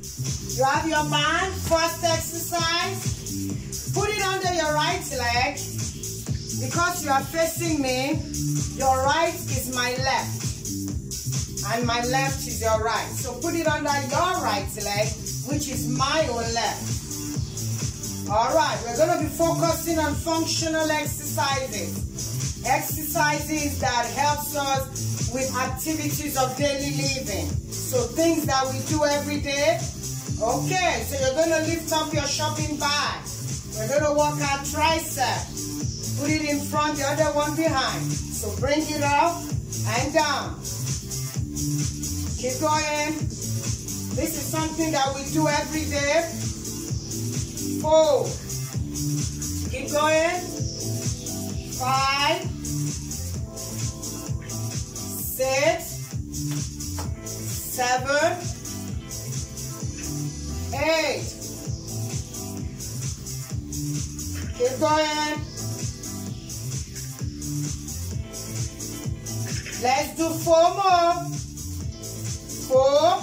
You have your band, first exercise. Put it under your right leg. Because you are facing me, your right is my left. And my left is your right. So put it under your right leg, which is my own left. All right, we're going to be focusing on functional exercises. Exercises that helps us with activities of daily living. So things that we do every day. Okay, so you're going to lift up your shopping bag. We're going to work our tricep. Put it in front, the other one behind. So bring it up and down. Keep going. This is something that we do every day. Four. Keep going. Five. Six. Seven. Eight. Keep going. Let's do four more. Four,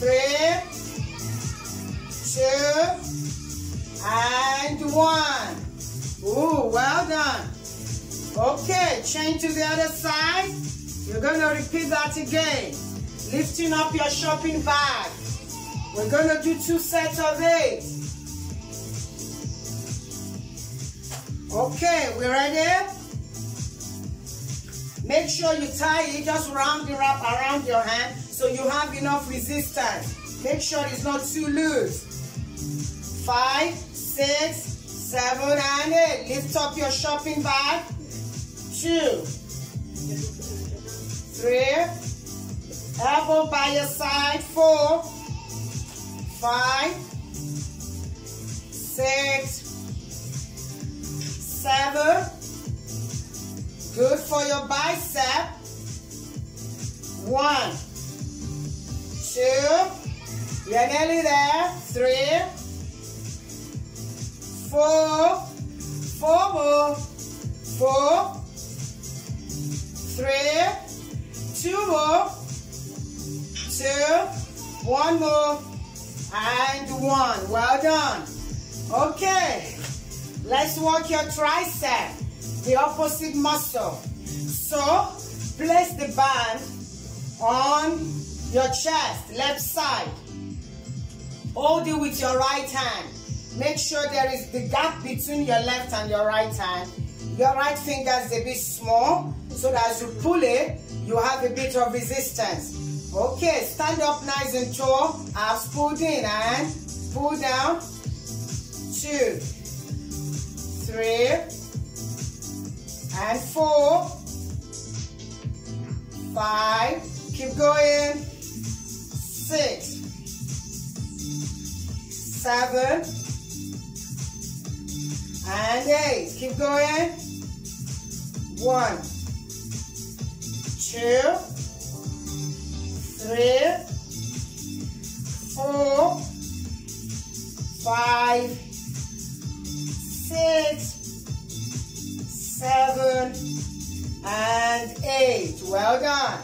three, two, and one. Ooh, well done. Okay, change to the other side. You're going to repeat that again. Lifting up your shopping bag. We're going to do two sets of eight. Okay, we ready? Make sure you tie it, just round it up around your hand so you have enough resistance. Make sure it's not too loose. Five, six, seven, and eight. Lift up your shopping bag. Two, three, elbow by your side. Four, five, six, seven. Good for your bicep. One, two, you're nearly there. Three, four, four more, four, three, two more, two, one more, and one. Well done. Okay. Let's work your tricep, the opposite muscle. So, place the band on your chest, left side. Hold it with your right hand. Make sure there is the gap between your left and your right hand. Your right finger is a bit small, so that as you pull it, you have a bit of resistance. Okay, stand up nice and tall. Abs pulled in and pull down. Two, three, and four, five, keep going, six, seven, and eight, keep going, one, two, three, four, five, six, seven, and eight. Well done.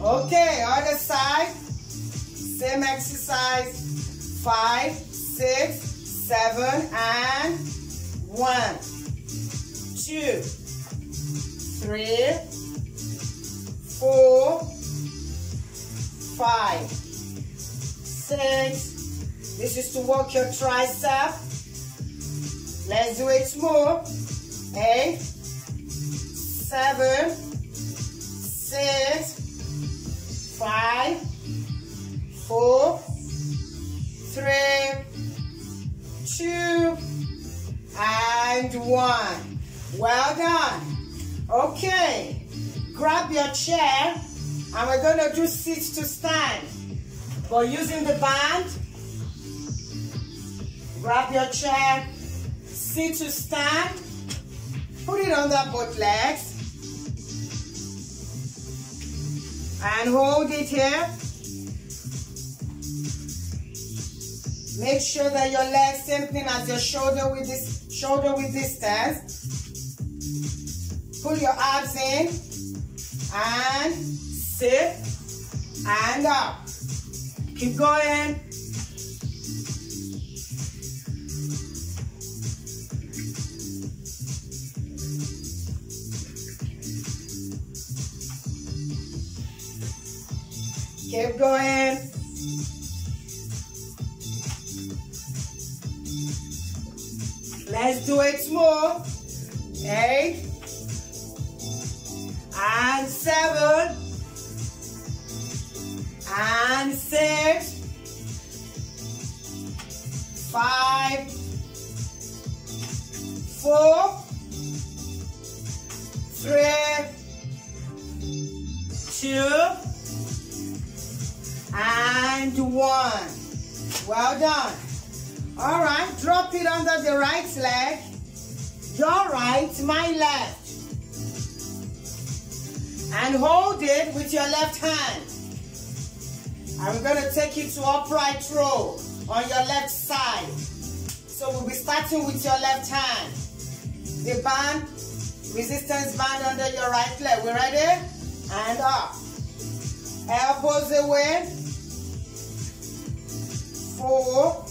Okay, other side. Same exercise. Five, six, seven, and one, two, three, four, five, six. This is to work your tricep. Let's do it more. Eight, seven, six, five, four, three, two, and one. Well done. Okay. Grab your chair and we're going to do sit to stand. But using the band, grab your chair, sit to stand, put it on under both legs, and hold it here. Make sure that your legs same thing as your shoulder with this shoulder with distance. Pull your abs in and sit and up. Keep going. Keep going. Let's do it more. Eight. And seven. And six. Five. Four. Three. Two and one. Well done. All right, drop it under the right leg. Your right, my left. And hold it with your left hand. I'm going to take you to upright row on your left side. So we'll be starting with your left hand. The band, resistance band under your right leg. We ready? And up. Elbows away four,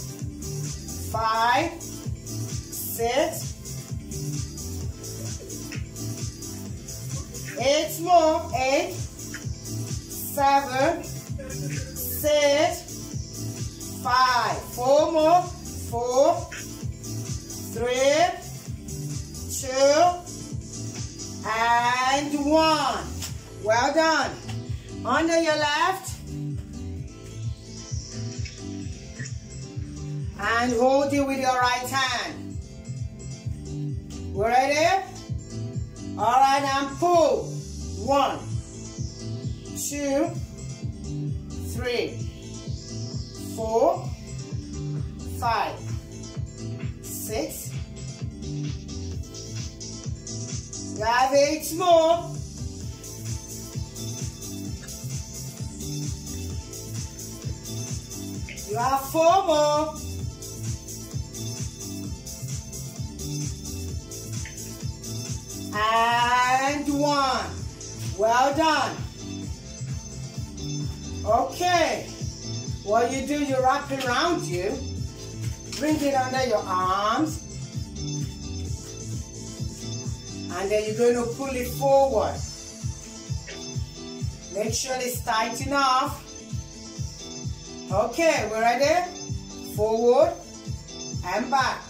five, six, eight more, eight, seven, six, five, four more, four, three, two, and one. Well done. Under your left, and hold it with your right hand. We ready? All right, and pull. One, two, three, four, five, six. You have eight more. You have four more. And one. Well done. Okay. What you do, you wrap it around you. Bring it under your arms. And then you're going to pull it forward. Make sure it's tight enough. Okay, we're ready? Forward and back.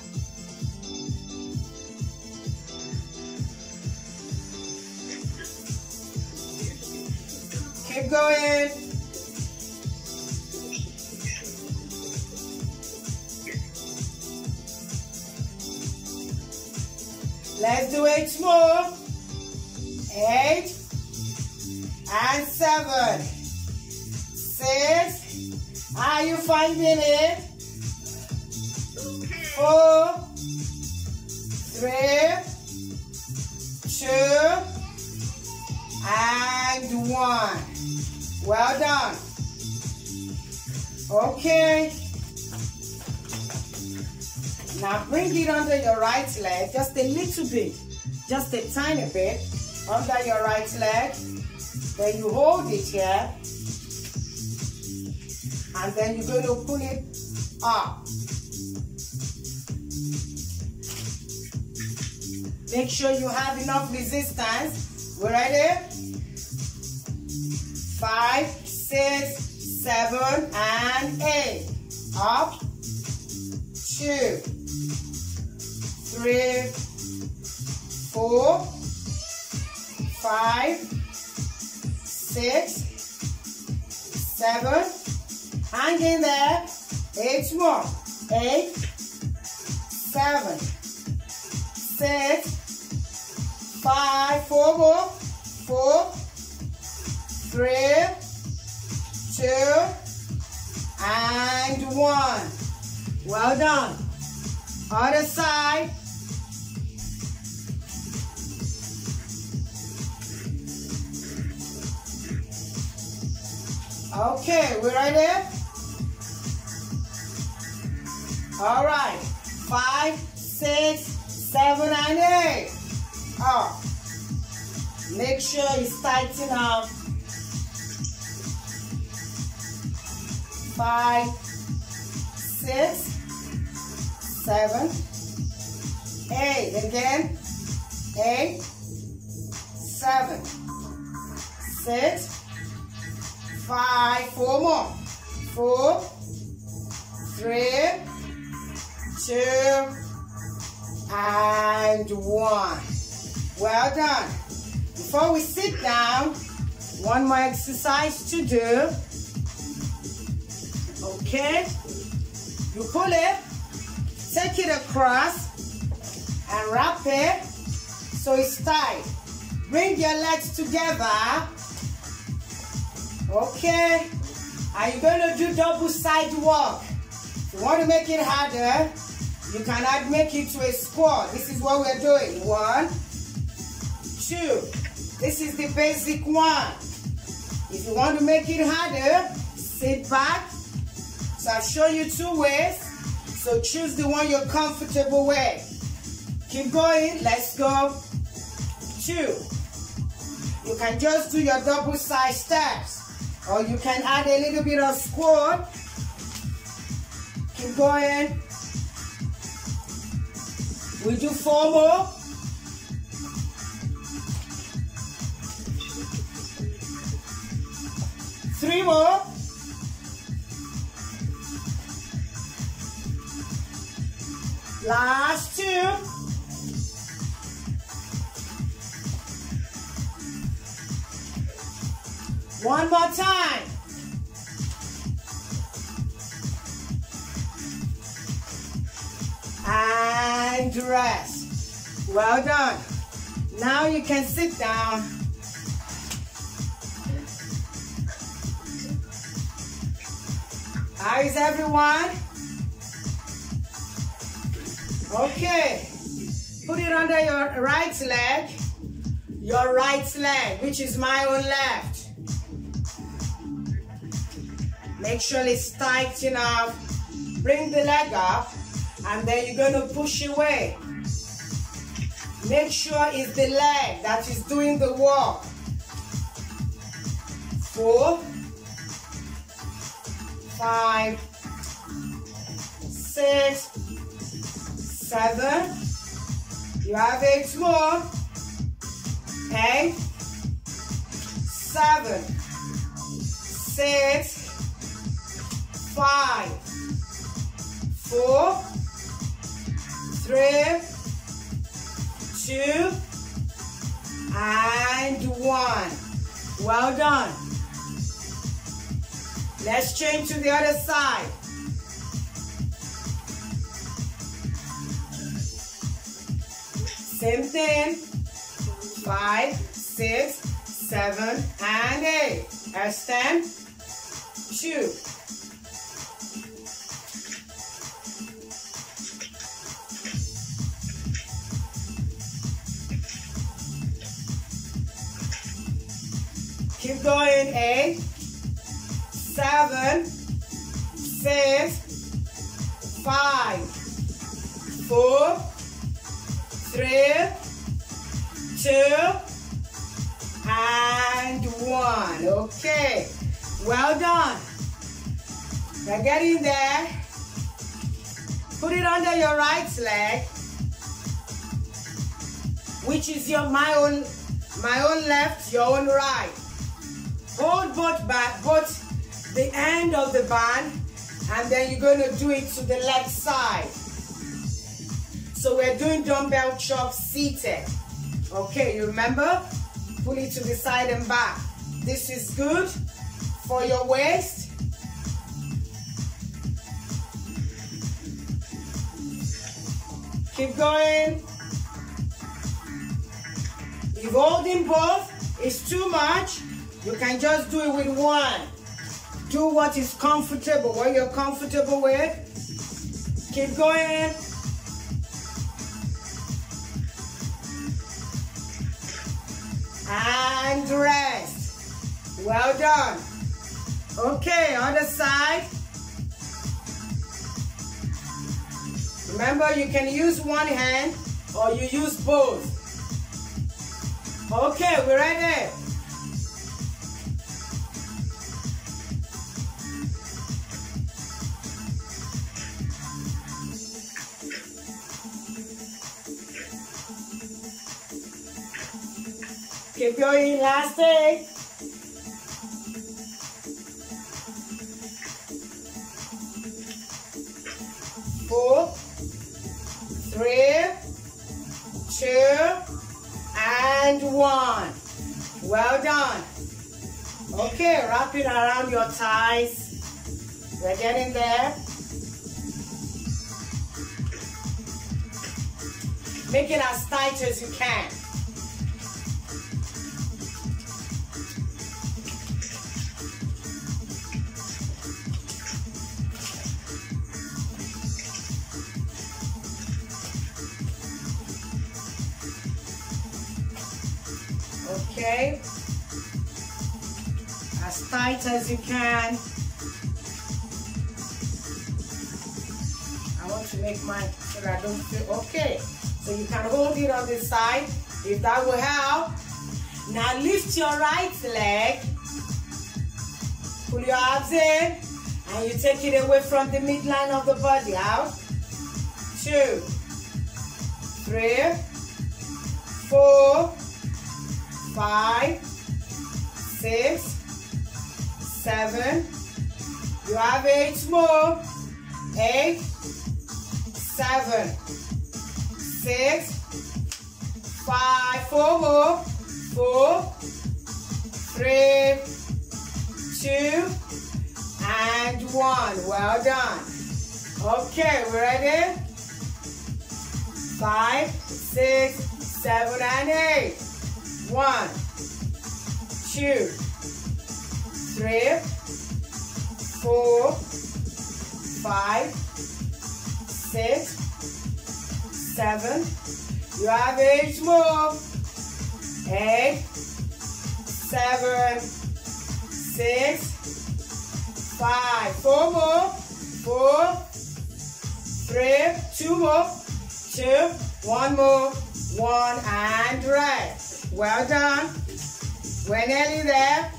Keep going. Let's do eight more. Eight and seven. Six. Are you finding it? Four. Three. Two. And one. Well done. Okay. Now bring it under your right leg, just a little bit, just a tiny bit under your right leg. Then you hold it here. And then you're going to pull it up. Make sure you have enough resistance. We ready? Five, six, seven, and eight. Up, two, three, four, five, six, seven, hang in there, eight more, eight, seven, six, five, four more, four, three, two, and one. Well done. Other side. Okay, we're right there. All right. Five, six, seven, and eight. Oh. Make sure it's tight enough five, six, seven, eight. Again, eight, seven, six, five, four more. Four, three, two, and one. Well done. Before we sit down, one more exercise to do. Okay? You pull it, take it across, and wrap it so it's tight. Bring your legs together. Okay? You going to do double side walk? If you want to make it harder, you cannot make it to a squat. This is what we're doing. One, two. This is the basic one. If you want to make it harder, sit back. So I've shown you two ways. So choose the one you're comfortable with. Keep going. Let's go. Two. You can just do your double side steps. Or you can add a little bit of squat. Keep going. We do four more. Three more. Last two. One more time. And rest. Well done. Now you can sit down. How is everyone? Okay. Put it under your right leg. Your right leg, which is my own left. Make sure it's tight enough. Bring the leg up and then you're going to push away. Make sure it's the leg that is doing the work. Four, five, six, seven. You have eight more. Eight, seven, six, five, four, three, two, and one. Well done. Let's change to the other side. Same thing. Five, six, seven, and eight. Extend. Two. Keep going. eight. Eight, seven, six, five, four, three, two, and one. Okay. Well done. Now get in there. Put it under your right leg, which is your my own my own left, your own right. Hold both back, both the end of the band, and then you're going to do it to the left side. So we're doing dumbbell chops seated. Okay, you remember? Pull it to the side and back. This is good for your waist. Keep going. If holding both is too much, you can just do it with one. Do what is comfortable, what you're comfortable with. Keep going. And rest. Well done. Okay, other side. Remember, you can use one hand or you use both. Okay, we're ready. Keep last eight. Four, three, two, and one. Well done. Okay, wrap it around your thighs. We're getting there. Make it as tight as you can. Okay. As tight as you can. I want to make mine so that I don't feel okay. So you can hold it on this side if that will help. Now lift your right leg. Pull your abs in and you take it away from the midline of the body. Out. Two, three, four, five, six, seven. You have eight more. Eight, seven, six, five, four more, four, three, two, and one. Well done. Okay, ready? Five, six, seven, and eight. One, two, three, four, five, six, seven. You have eight more. Eight, seven, six, five. Four more. Four, three, two more, two, one more, one, and rest. Well done. We're nearly there.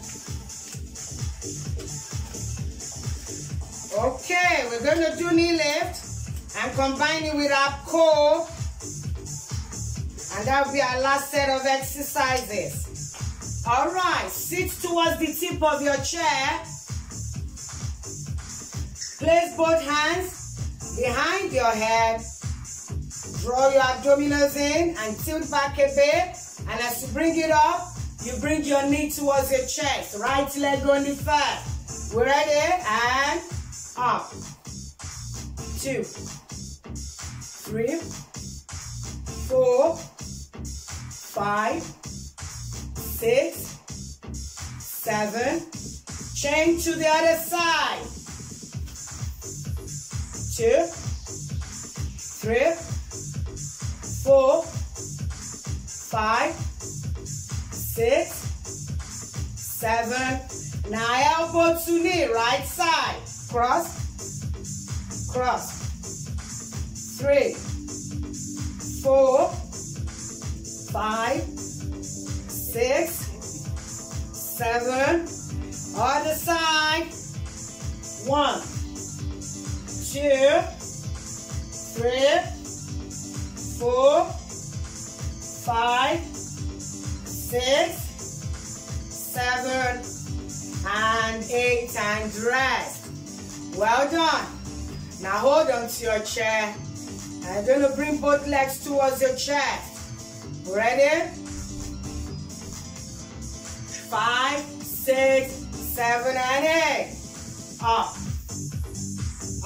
Okay, we're going to do knee lift and combine it with our core. And that will be our last set of exercises. All right, sit towards the tip of your chair. Place both hands behind your head. Draw your abdominals in and tilt back a bit. And as you bring it up, you bring your knee towards your chest. Right leg only first. We're ready? And up. Two, three, four, five, six, seven. Change to the other side. Two, three, four, five, six, seven. Now elbow to knee, right side. Cross, cross. Three, four, five, six, seven. Other side. One, two, three, four, five, six, seven, and eight, and rest. Well done. Now hold on to your chair. I'm going to bring both legs towards your chest. Ready? Five, six, seven, and eight. Up.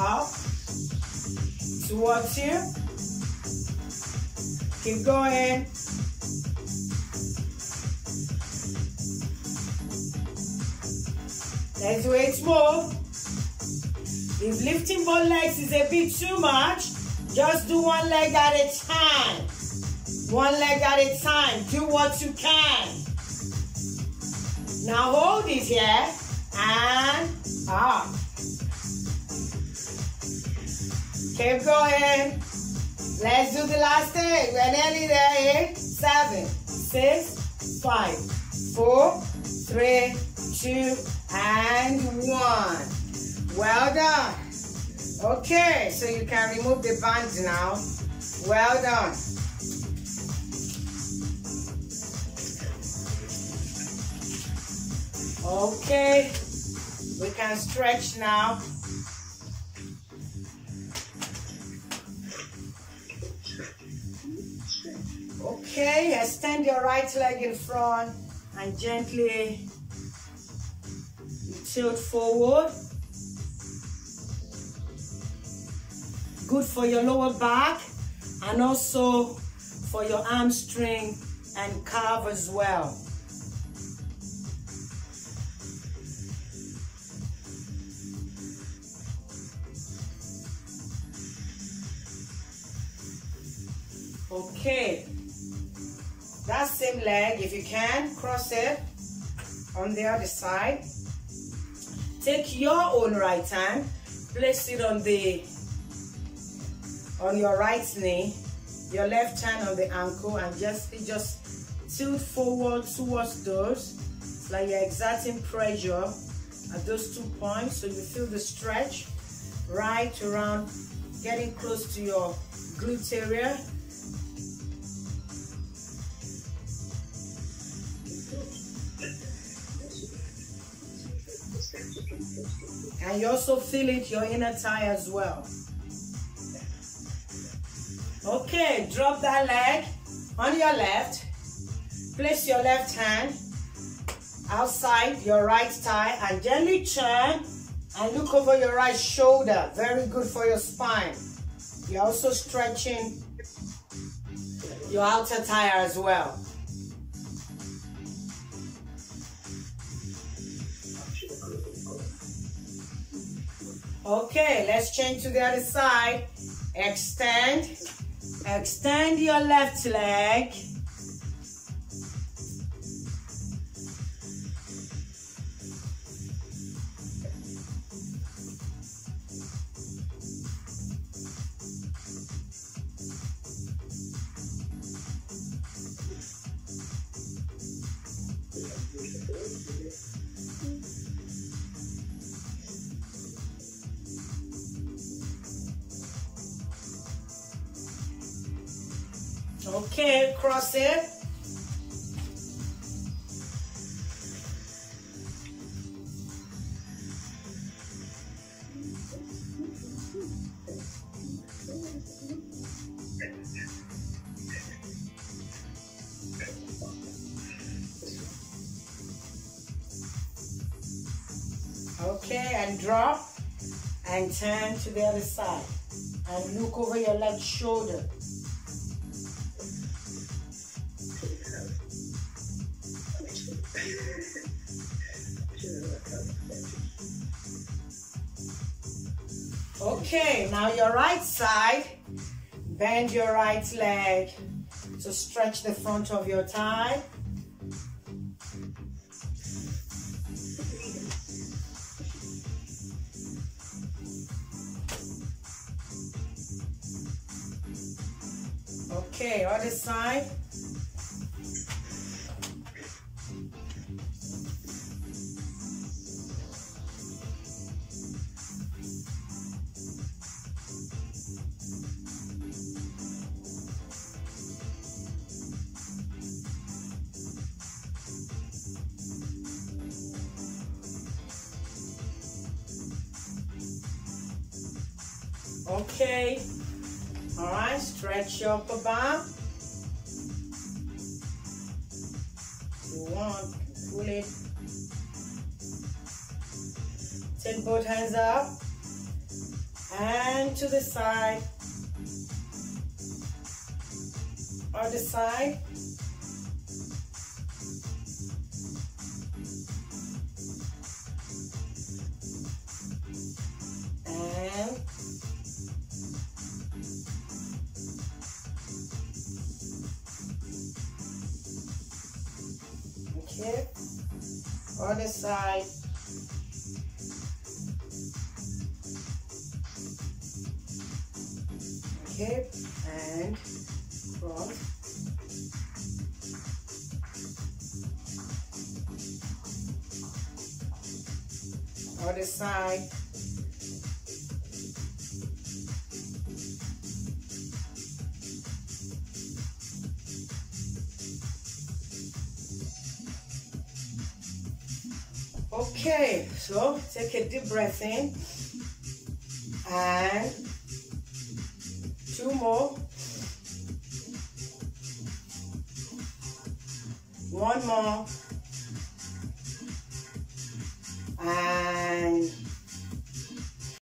Up. Towards you. Keep going. Let's eight more. If lifting both legs is a bit too much, just do one leg at a time. One leg at a time. Do what you can. Now hold it here and up. Keep going. Let's do the last thing. We're nearly there. Eight, seven, six, five, four, three, two, and one. Well done. Okay, so you can remove the bands now. Well done. Okay, we can stretch now. Okay, uh, extend your right leg in front and gently tilt forward. Good for your lower back and also for your hamstring and calf as well. Okay. That same leg, if you can, cross it on the other side. Take your own right hand, place it on the on your right knee, your left hand on the ankle, and just just tilt forward towards those. It's like you're exerting pressure at those two points, so you feel the stretch right around, getting close to your glute area And you also feel it your inner thigh as well. Okay, drop that leg on your left. Place your left hand outside your right thigh and gently turn and look over your right shoulder. Very good for your spine. You're also stretching your outer thigh as well. Okay, let's change to the other side. Extend. Extend your left leg. Okay, cross it. Okay, and drop and turn to the other side and look over your left shoulder. Okay, now your right side, bend your right leg to stretch the front of your thigh. Okay, other side. Okay. All right, stretch your upper back. You want, pull it. Take both hands up. And to the side. Other side. Okay. And cross. Other side. Okay, so take a deep breath in and two more. One more. And